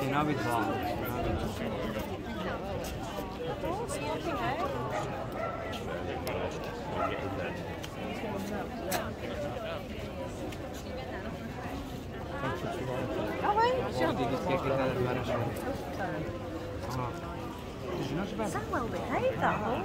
Sina Vidwan. So well behaved, that horse.